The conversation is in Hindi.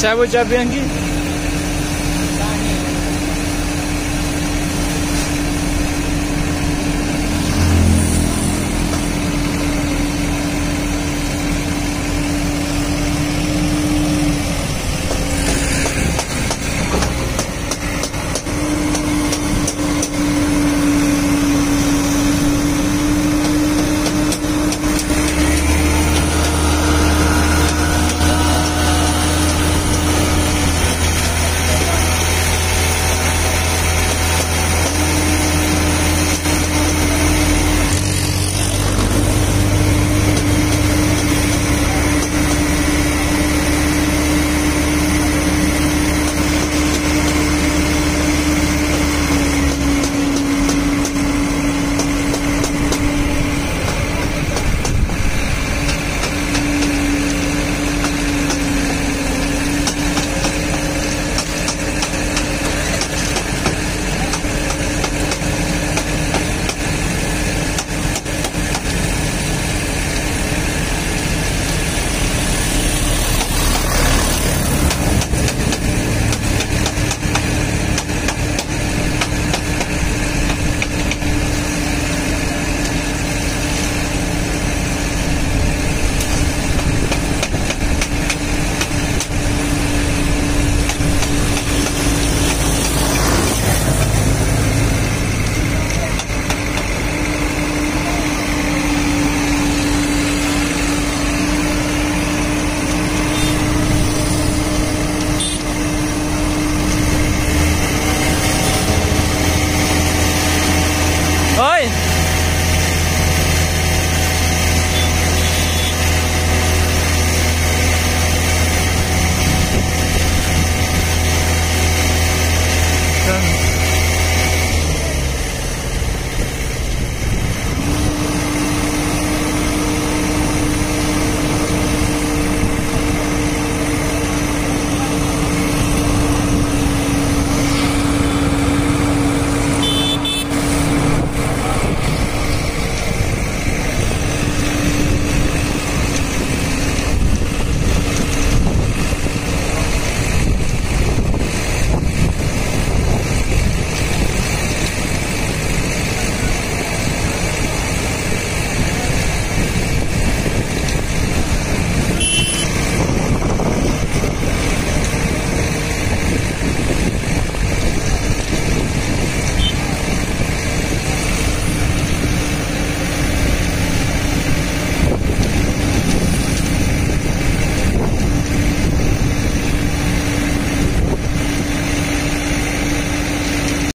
चाहे वो चैंपियन की